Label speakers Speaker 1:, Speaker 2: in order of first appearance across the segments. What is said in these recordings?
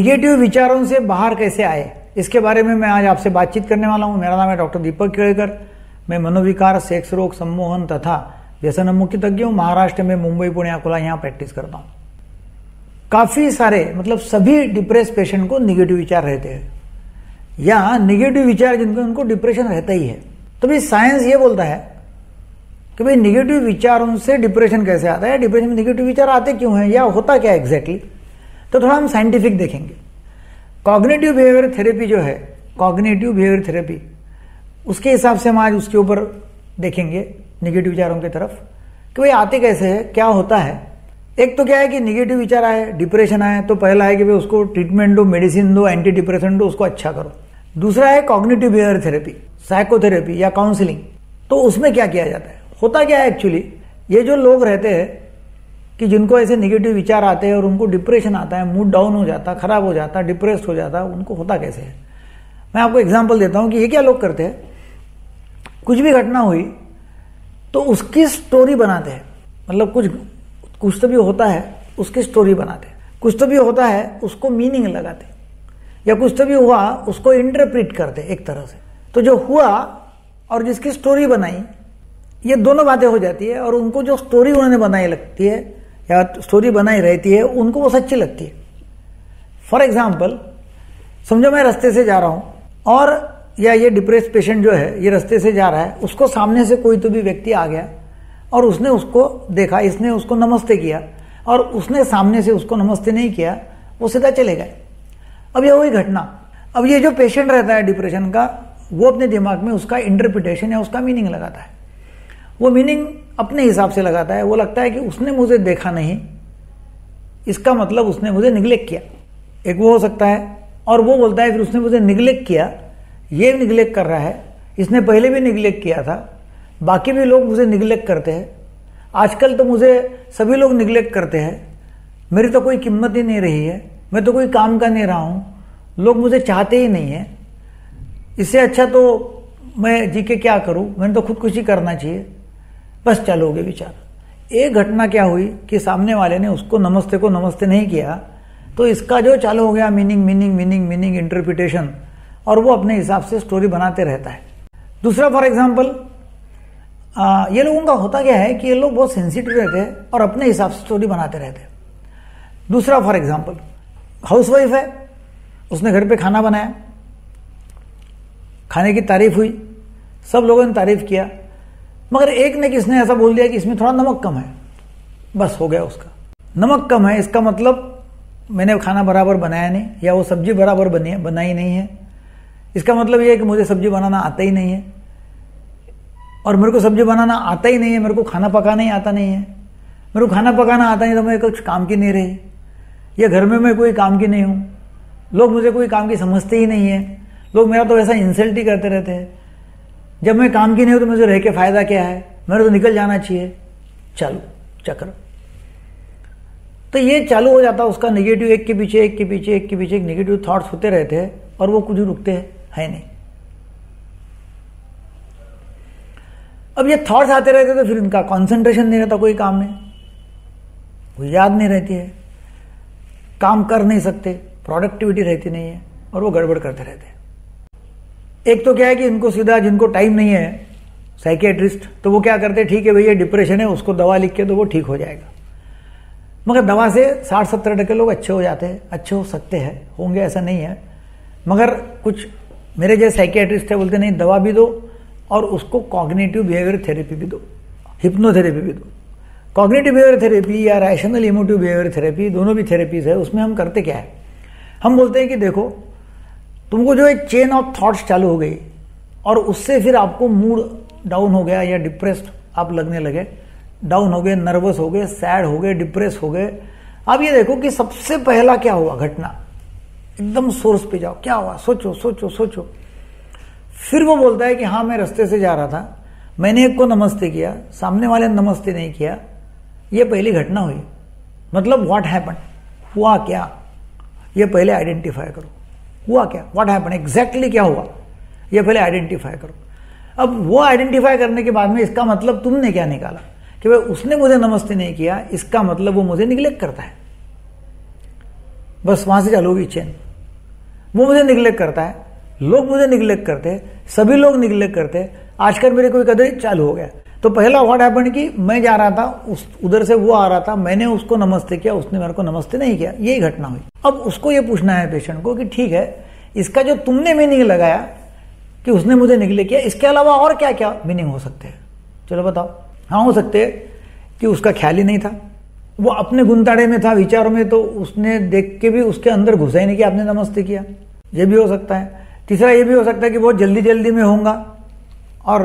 Speaker 1: Negative विचारों से बाहर कैसे आए? इसके बारे में मैं आज आपसे बातचीत करने वाला हूँ। मेरा नाम है डॉक्टर दीपक केड़कर मैं मनोविकार, सेक्स रोग, सम्मोहन तथा व्यसन मुक्ति तज्ञ हूँ। महाराष्ट्र में मुंबई, पुणे, अकोला यहाँ प्रैक्टिस करता हूँ। काफ़ी सारे मतलब सभी डिप्रेस पेशेंट को निगेटिव विचार रहते हैं। या निगेटिव विचार जिनको, उनको डिप्रेशन रहता ही है। तो भाई साइंस ये बोलता है कि भाई निगेटिव विचारों से डिप्रेशन कैसे आता है? डिप्रेशन में निगेटिव विचार आते क्यों हैं? या होता क्या एग्जैक्टली exactly? तो थोड़ा हम साइंटिफिक देखेंगे। कॉग्नेटिव बिहेवियर थेरेपी जो है कॉग्नेटिव बिहेवियर थेरेपी उसके हिसाब से हम आज उसके ऊपर देखेंगे निगेटिव विचारों की तरफ़ कि भाई आते कैसे है, क्या होता है। एक तो क्या है कि निगेटिव विचार आए डिप्रेशन आए तो पहला है कि भाई उसको ट्रीटमेंट दो मेडिसिन दो एंटी डिप्रेशन दो, उसको अच्छा करो। दूसरा है कॉग्नेटिव बिहेवियर थेरेपी साइकोथेरेपी या काउंसलिंग तो उसमें क्या किया जाता है? होता क्या है एक्चुअली ये जो लोग रहते हैं कि जिनको ऐसे निगेटिव विचार आते हैं और उनको डिप्रेशन आता है मूड डाउन हो जाता, खराब हो जाता डिप्रेस्ड हो जाता, उनको होता कैसे? है मैं आपको एग्ज़ाम्पल देता हूँ कि ये क्या लोग करते हैं? कुछ भी घटना हुई तो उसकी स्टोरी बनाते हैं। मतलब कुछ कुछ तो भी होता है, उसकी स्टोरी बनाते हैं। कुछ तो भी होता है, उसको मीनिंग लगाते या कुछ तो भी हुआ, उसको इंटरप्रिट करते एक तरह से। तो जो हुआ और जिसकी स्टोरी बनाई, ये दोनों बातें हो जाती है और उनको जो स्टोरी उन्होंने बनाई लगती है या स्टोरी बनाई रहती है, उनको वो सच्ची लगती है। फॉर एग्ज़ाम्पल समझो मैं रास्ते से जा रहा हूँ, और या ये डिप्रेस पेशेंट जो है, ये रास्ते से जा रहा है, उसको सामने से कोई तो भी व्यक्ति आ गया, और उसने उसको देखा, इसने उसको नमस्ते किया, और उसने सामने से उसको नमस्ते नहीं किया, वो सीधा चले गए। अब ये हुई घटना। अब ये जो पेशेंट रहता है डिप्रेशन का, वो अपने दिमाग में उसका इंटरप्रिटेशन या उसका मीनिंग लगाता है। वो मीनिंग अपने हिसाब से लगाता है, वो लगता है कि उसने मुझे देखा नहीं। इसका मतलब उसने मुझे निग्लेक्ट किया। एक वो हो सकता है, और वो बोलता है, फिर उसने मुझे निग्लेक्ट किया। ये निग्लेक्ट कर रहा है। इसने पहले भी निग्लेक्ट किया था। बाकी भी लोग मुझे निग्लेक्ट करते हैं। आजकल तो मुझे सभी लोग निग्लेक्ट करते हैं। मेरी तो कोई कीमत ही नहीं रही है। मैं तो कोई काम का नहीं रहा हूँ। लोग मुझे चाहते ही नहीं है। इससे अच्छा तो मैं, जी के क्या करूँ? मैंने तो खुदकुशी करना चाहिए। बस चालू हो गए विचार। एक घटना क्या हुई कि सामने वाले ने उसको नमस्ते को नमस्ते नहीं किया तो इसका जो चालू हो गया meaning meaning meaning meaning interpretation और वो अपने हिसाब से स्टोरी बनाते रहता है। दूसरा फॉर एग्ज़ाम्पल ये लोगों का होता क्या है कि ये लोग बहुत सेंसिटिव रहते हैं और अपने हिसाब से स्टोरी बनाते रहते हैं। दूसरा फॉर एग्ज़ाम्पल हाउसवाइफ है, उसने घर पे खाना बनाया, खाने की तारीफ़ हुई, सब लोगों ने तारीफ़ किया मगर एक ने किसने ऐसा बोल दिया कि इसमें थोड़ा नमक कम है? बस हो गया उसका। नमक कम है, इसका मतलब मैंने खाना बराबर बनाया नहीं, या वो सब्ज़ी बराबर बनी बनाई नहीं है। इसका मतलब ये है कि मुझे सब्ज़ी बनाना आता ही नहीं है। और मेरे को सब्ज़ी बनाना आता ही नहीं है, मेरे को खाना पकाना ही आता नहीं है। मेरे को खाना पकाना आता नहीं तो मैं कुछ काम की नहीं रही। या घर में मैं कोई काम की नहीं हूँ। लोग मुझे कोई काम की समझते ही नहीं है। लोग मेरा तो ऐसा इंसल्ट ही करते रहते हैं। जब मैं काम की नहीं हूँ तो मुझे रह के फ़ायदा क्या है? मेरे तो निकल जाना चाहिए। चालू चक्र तो ये चालू हो जाता है उसका नेगेटिव एक के पीछे, एक के पीछे, एक के पीछे, एक नेगेटिव थॉट्स होते रहते हैं, और वो कुछ रुकते हैं, है नहीं। अब ये थॉट्स आते रहते तो फिर इनका कंसंट्रेशन नहीं रहता कोई काम में। वो याद नहीं रहती है। काम कर नहीं सकते प्रोडक्टिविटी रहती नहीं है, और वो गड़बड़ करते रहते हैं। एक तो क्या है कि इनको सीधा जिनको टाइम नहीं है साइकेट्रिस्ट तो वो क्या करते, ठीक है भैया डिप्रेशन है, उसको दवा लिख के तो वो ठीक हो जाएगा. मगर दवा से साठ सत्तर टके लोग अच्छे हो जाते हैं, अच्छे हो सकते हैं, होंगे, ऐसा नहीं है। मगर कुछ मेरे जैसे साइकेट्रिस्ट है, बोलते नहीं, दवा भी दो और उसको कॉग्नेटिव बिहेवियर थेरेपी भी दो हिप्नोथेरेपी भी दो. कॉग्नेटिव बिहेवियर थेरेपी या रैशनल इमोटिव बिहेवियर थेरेपी दोनों भी थेरेपीज है, उसमें हम करते क्या है? हम बोलते हैं कि देखो तुमको जो एक चेन ऑफ़ थॉट्स चालू हो गई, और उससे फिर आपको मूड डाउन हो गया या डिप्रेस्ड आप लगने लगे। डाउन हो गए नर्वस हो गए सैड हो गए डिप्रेस हो गए। अब ये देखो कि सबसे पहला क्या हुआ घटना? एकदम सोर्स पे जाओ। क्या हुआ? सोचो सोचो सोचो। फिर वो बोलता है कि हाँ मैं रास्ते से जा रहा था। मैंने एक को नमस्ते किया, सामने वाले ने नमस्ते नहीं किया। ये पहली घटना हुई। मतलब व्हाट हैपन हुआ क्या? ये पहले आइडेंटिफाई करो। हुआ क्या? व्हाट हैपन एग्जैक्टली क्या हुआ? ये पहले आइडेंटिफाई करो। अब वो आइडेंटिफाई करने के बाद में इसका मतलब तुमने क्या निकाला? कि भाई उसने मुझे नमस्ते नहीं किया, इसका मतलब वो मुझे निग्लेक्ट करता है। बस वहाँ से चालू होगी चेन। वो मुझे निगलेक्ट करता है। लोग मुझे निगलेक्ट करते हैं। सभी लोग निगलेक्ट करते हैं। आजकल मेरे कोई कदर चालू हो गया। तो पहला व्हाट हैपन कि मैं जा रहा था, उस, उधर से वो आ रहा था, मैंने उसको नमस्ते किया, उसने मेरे को नमस्ते नहीं किया। यही घटना हुई। अब उसको ये पूछना है पेशेंट को कि ठीक है, इसका जो तुमने मीनिंग लगाया कि उसने मुझे निकले किया, इसके अलावा और क्या क्या मीनिंग हो सकते हैं? चलो बताओ। हाँ हो सकते हैं कि उसका ख्याल ही नहीं था। वो अपने गुंताड़े में था, विचारों में तो उसने देख के भी उसके अंदर घुसा ही नहीं कि आपने नमस्ते किया। ये भी हो सकता है। तीसरा ये भी हो सकता है कि बहुत जल्दी जल्दी में होगा और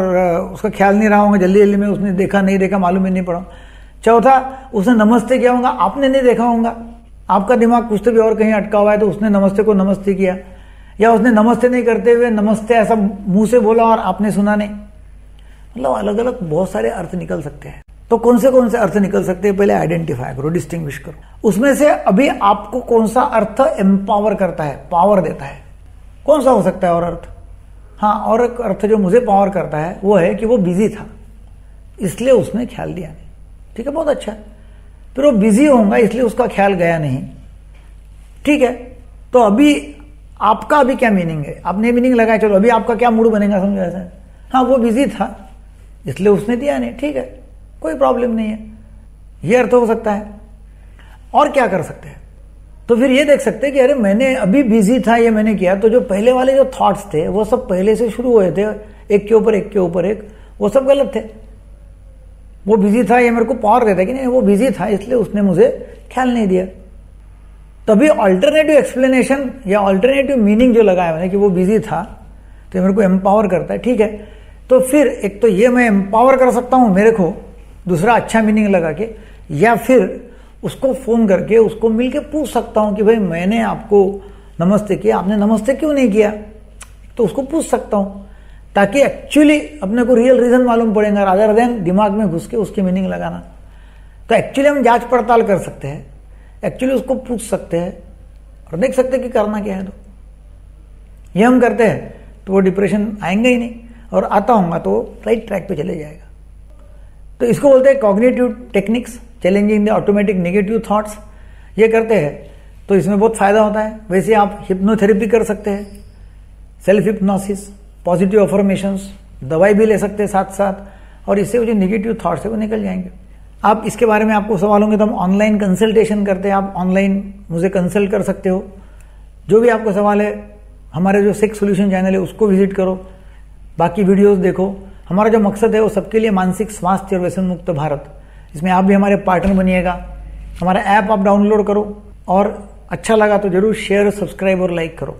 Speaker 1: उसका ख्याल नहीं रहा होगा, जल्दी जल्दी में उसने देखा, नहीं देखा, मालूम ही नहीं पड़ा। चौथा, उसने नमस्ते किया होगा, आपने नहीं देखा होगा। आपका दिमाग कुछ तो भी और कहीं अटका हुआ है तो उसने नमस्ते को नमस्ते किया। या उसने नमस्ते नहीं करते हुए नमस्ते ऐसा मुँह से बोला और आपने सुना नहीं। मतलब अलग अलग बहुत सारे अर्थ निकल सकते हैं। तो कौन से कौन से अर्थ निकल सकते हैं, पहले आइडेंटिफाई करो डिस्टिंग करो। उसमें से अभी आपको कौन सा अर्थ एम्पावर करता है पावर देता है? कौन सा हो सकता है और अर्थ? हाँ और एक अर्थ जो मुझे पावर करता है, वो है कि वो बिज़ी था। इसलिए उसने ख्याल दिया नहीं। ठीक है, बहुत अच्छा। फिर वो बिज़ी होगा इसलिए उसका ख्याल गया नहीं। ठीक है तो अभी आपका अभी क्या मीनिंग है? आपने मीनिंग लगाया, चलो, अभी आपका क्या मूड बनेगा, समझो ऐसा। हाँ वो बिज़ी था, इसलिए उसने दिया नहीं। ठीक है, कोई प्रॉब्लम नहीं है। ये अर्थ हो सकता है। और क्या कर सकते हैं? तो फिर ये देख सकते हैं कि अरे मैंने अभी बिज़ी था, ये मैंने किया। तो जो पहले वाले जो थॉट्स थे, वो सब पहले से शुरू हुए थे। एक के ऊपर, एक के ऊपर, एक। वो सब गलत थे। वो बिज़ी था, ये मेरे को पावर देता कि नहीं, वो बिज़ी था, इसलिए उसने मुझे ख्याल नहीं दिया। तभी ऑल्टरनेटिव एक्सप्लेनेशन या ऑल्टरनेटिव मीनिंग जो लगाया मैंने कि वो बिज़ी था तो मेरे को एम्पावर करता है। ठीक है? तो फिर एक तो ये मैं एम्पावर कर सकता हूँ मेरे को, दूसरा अच्छा मीनिंग लगा के, या फिर उसको फ़ोन करके, उसको मिलके पूछ सकता हूँ कि भाई, मैंने आपको नमस्ते किया, आपने नमस्ते क्यों नहीं किया? तो उसको पूछ सकता हूँ, ताकि एक्चुअली अपने को रियल रीजन मालूम पड़ेगा रादर देन दिमाग में घुस के उसकी मीनिंग लगाना। तो एक्चुअली हम जाँच पड़ताल कर सकते हैं। एक्चुअली उसको पूछ सकते हैं, और देख सकते हैं कि करना क्या है तो। ये हम करते हैं तो वो डिप्रेशन आएँगे ही नहीं, और आता होगा तो राइट ट्रैक पे चले जाएगा। तो इसको बोलते हैं cognitive techniques challenging the automatic negative thoughts ये करते हैं तो इसमें बहुत फ़ायदा होता है। वैसे आप हिप्नोथेरेपी कर सकते हैं सेल्फ हिप्नोसिस पॉजिटिव अफॉर्मेशन दवाई भी ले सकते हैं साथ साथ और इससे जो निगेटिव थाट्स है वो निकल जाएँगे। आप इसके बारे में आपको सवाल होंगे तो हम ऑनलाइन कंसल्टेशन करते हैं, आप ऑनलाइन मुझे कंसल्ट कर सकते हो। जो भी आपको सवाल है, हमारे जो सेक्स सोल्यूशन चैनल है, उसको विज़िट करो। बाकी वीडियोस देखो। हमारा जो मकसद है वो सबके लिए मानसिक स्वास्थ्य और व्यसन मुक्त भारत। इसमें आप भी हमारे पार्टनर बनिएगा। हमारा ऐप आप डाउनलोड करो और अच्छा लगा तो ज़रूर शेयर सब्सक्राइब और लाइक करो।